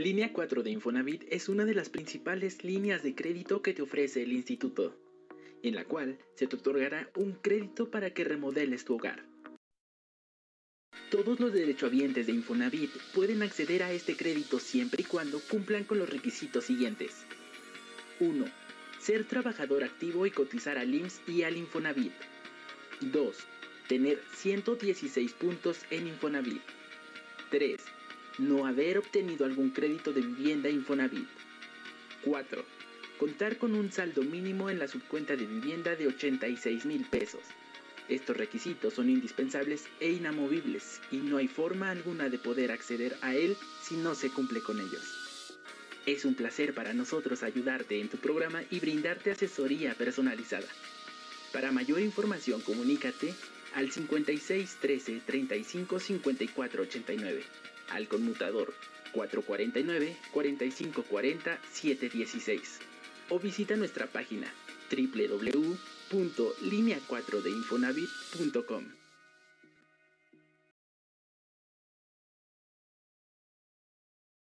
Línea 4 de Infonavit es una de las principales líneas de crédito que te ofrece el instituto, en la cual se te otorgará un crédito para que remodeles tu hogar. Todos los derechohabientes de Infonavit pueden acceder a este crédito siempre y cuando cumplan con los requisitos siguientes. 1. Ser trabajador activo y cotizar al IMSS y al Infonavit. 2. Tener 116 puntos en Infonavit. 3. No haber obtenido algún crédito de vivienda Infonavit. 4. Contar con un saldo mínimo en la subcuenta de vivienda de 86 mil pesos. Estos requisitos son indispensables e inamovibles y no hay forma alguna de poder acceder a él si no se cumple con ellos. Es un placer para nosotros ayudarte en tu programa y brindarte asesoría personalizada. Para mayor información comunícate al 56 13 35 54 89, al conmutador 449 45 40 716 o visita nuestra página www.linea4deinfonavit.com.